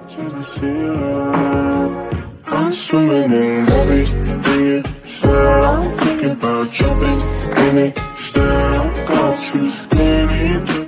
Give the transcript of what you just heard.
up to the ceiling. I'm swimming in everything you said. I'm thinking about jumping in it. Still, I got too skinny